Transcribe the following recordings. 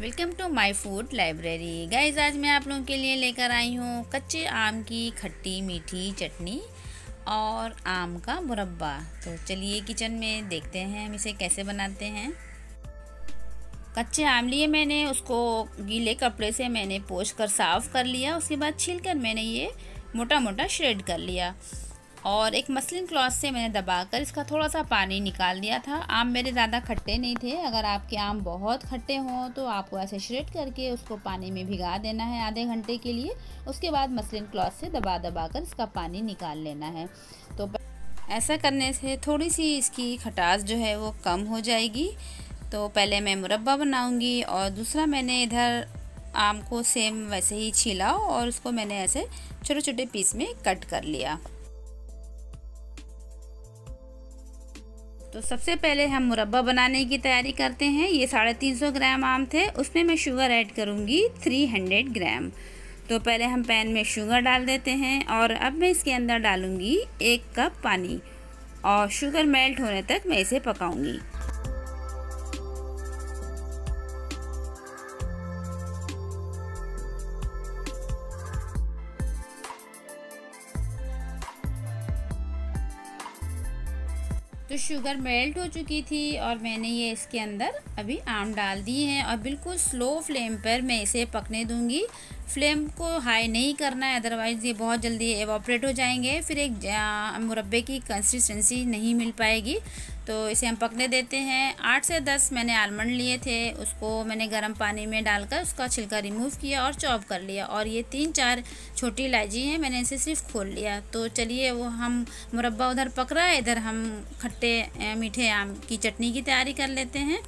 Welcome to my food library guys आज मैं आप लोगों के लिए लेकर आई हूँ कच्चे आम की खट्टी मीठी चटनी और आम का मुरब्बा। तो चलिए किचन में देखते हैं, हम इसे कैसे बनाते हैं। कच्चे आम लिए मैंने, उसको गीले कपड़े से मैंने पोछ कर, साफ़ कर लिया, उसके बाद छील कर मैंने ये मोटा मोटा श्रेड कर लिया। और एक मसलिन क्लॉथ से मैंने दबाकर इसका थोड़ा सा पानी निकाल दिया था। आम मेरे ज़्यादा खट्टे नहीं थे। अगर आपके आम बहुत खट्टे हों तो आपको ऐसे श्रेड करके उसको पानी में भिगा देना है आधे घंटे के लिए। उसके बाद मसलिन क्लॉथ से दबा दबा कर इसका पानी निकाल लेना है। तो ऐसा करने से थोड़ी सी इसकी खटास जो है वो कम हो जाएगी। तो पहले मैं मुरब्बा बनाऊँगी और दूसरा मैंने इधर आम को सेम वैसे ही छीला और उसको मैंने ऐसे छोटे छोटे पीस में कट कर लिया। तो सबसे पहले हम मुरब्बा बनाने की तैयारी करते हैं। ये साढ़े तीन सौ ग्राम आम थे, उसमें मैं शुगर ऐड करूँगी थ्री हंड्रेड ग्राम। तो पहले हम पैन में शुगर डाल देते हैं और अब मैं इसके अंदर डालूँगी एक कप पानी और शुगर मेल्ट होने तक मैं इसे पकाऊँगी। तो शुगर मेल्ट हो चुकी थी और मैंने ये इसके अंदर अभी आम डाल दिए हैं और बिल्कुल स्लो फ्लेम पर मैं इसे पकने दूँगी। फ्लेम को हाई नहीं करना है अदरवाइज़ ये बहुत जल्दी एवोपरेट हो जाएँगे। फिर एक मुरब्बे की कंसिस्टेंसी नहीं मिल पाएगी। तो इसे हम पकने देते हैं। आठ से दस मैंने आलमंड लिए थे, उसको मैंने गर्म पानी में डालकर उसका छिलका रिमूव किया और चॉप कर लिया। और ये तीन चार छोटी इलायची हैं, मैंने इसे सिर्फ़ खोल लिया। तो चलिए, वो हम मुरब्बा उधर पक रहा है, इधर हम खट्टे मीठे आम की चटनी की तैयारी कर लेते हैं।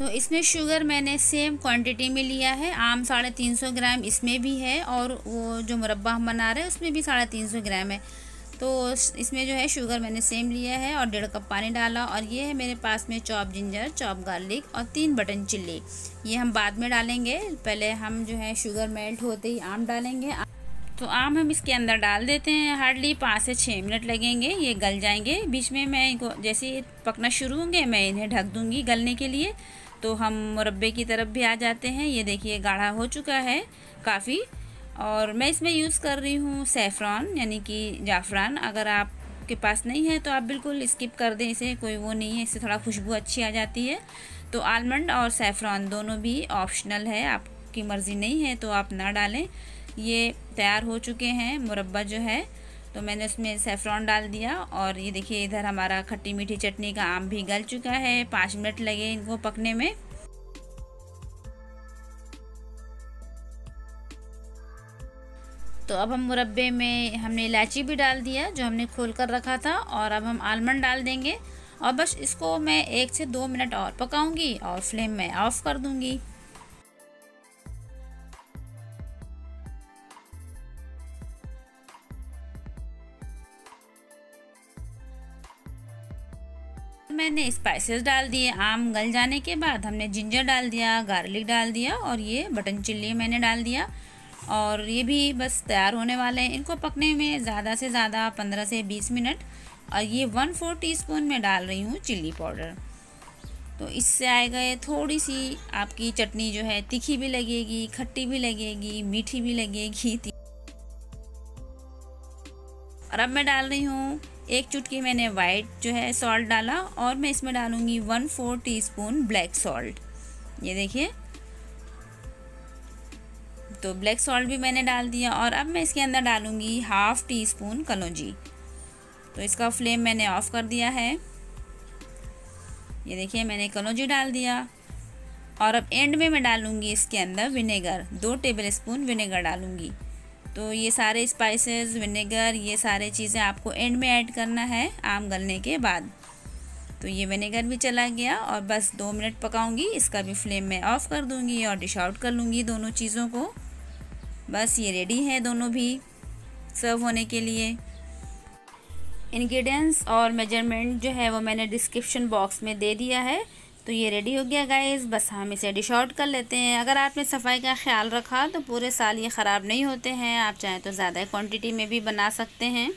तो इसमें शुगर मैंने सेम क्वांटिटी में लिया है। आम साढ़े तीन सौ ग्राम इसमें भी है और वो जो मुरब्बा हम बना रहे हैं, उसमें भी साढ़े तीन सौ ग्राम है। तो इसमें जो है शुगर मैंने सेम लिया है और डेढ़ कप पानी डाला और ये है मेरे पास में चॉप जिंजर, चॉप गार्लिक और तीन बटन चिल्ली। ये हम बाद में डालेंगे। पहले हम जो है शुगर मेल्ट होते ही आम डालेंगे। तो आम हम इसके अंदर डाल देते हैं। हार्डली पाँच से छः मिनट लगेंगे, ये गल जाएँगे। बीच में मैं इनको, जैसे पकना शुरू होंगे, मैं इन्हें ढक दूँगी गलने के लिए। तो हम मुरब्बे की तरफ़ भी आ जाते हैं। ये देखिए, गाढ़ा हो चुका है काफ़ी। और मैं इसमें यूज़ कर रही हूँ सेफ़्रॉन यानी कि जाफ़रान। अगर आप के पास नहीं है तो आप बिल्कुल स्किप कर दें इसे, कोई वो नहीं है। इससे थोड़ा खुशबू अच्छी आ जाती है। तो आलमंड और सेफ़्रॉन दोनों भी ऑप्शनल है। आपकी मर्ज़ी नहीं है तो आप ना डालें। ये तैयार हो चुके हैं। मुरब्बा जो है तो मैंने उसमें सेफ़्रॉन डाल दिया और ये देखिए इधर हमारा खट्टी मीठी चटनी का आम भी गल चुका है। पाँच मिनट लगे इनको पकने में। तो अब हम मुरब्बे में हमने इलायची भी डाल दिया जो हमने खोल कर रखा था और अब हम आलमंड डाल देंगे। और बस इसको मैं एक से दो मिनट और पकाऊँगी और फ्लेम में ऑफ़ कर दूँगी। मैंने स्पाइसेस डाल दिए, आम गल जाने के बाद हमने जिंजर डाल दिया गार्लिक डाल दिया और ये बटन चिल्ली मैंने डाल दिया। और ये भी बस तैयार होने वाले हैं। इनको पकने में ज़्यादा से ज़्यादा पंद्रह से बीस मिनट और ये वन फोर टी स्पून में डाल रही हूँ चिल्ली पाउडर तो इससे आएगा ये थोड़ी सी आपकी चटनी जो है तीखी भी लगेगी, खट्टी भी लगेगी, मीठी भी लगेगी और अब मैं डाल रही हूँ एक चुटकी मैंने वाइट जो है सॉल्ट डाला और मैं इसमें डालूँगी one four teaspoon black salt ये देखिए। तो ब्लैक सॉल्ट भी मैंने डाल दिया और अब मैं इसके अंदर डालूँगी हाफ़ टी स्पून कलौजी। तो इसका फ्लेम मैंने ऑफ़ कर दिया है। ये देखिए, मैंने कलौजी डाल दिया। और अब एंड में मैं डालूँगी इसके अंदर विनेगर दो टेबल स्पून विनेगर डालूँगी। तो ये सारे स्पाइसेस विनेगर ये सारे चीज़ें आपको एंड में ऐड करना है आम गलने के बाद। तो ये विनेगर भी चला गया और बस दो मिनट पकाऊँगी, इसका भी फ्लेम मैं ऑफ़ कर दूँगी और डिश आउट कर लूँगी दोनों चीज़ों को। बस ये रेडी है दोनों भी सर्व होने के लिए। इंग्रेडिएंट्स और मेज़रमेंट जो है वो मैंने डिस्क्रिप्शन बॉक्स में दे दिया है। तो ये रेडी हो गया गाइस बस हम इसे डिश आउट कर लेते हैं। अगर आपने सफ़ाई का ख्याल रखा तो पूरे साल ये ख़राब नहीं होते हैं। आप चाहें तो ज़्यादा क्वांटिटी में भी बना सकते हैं।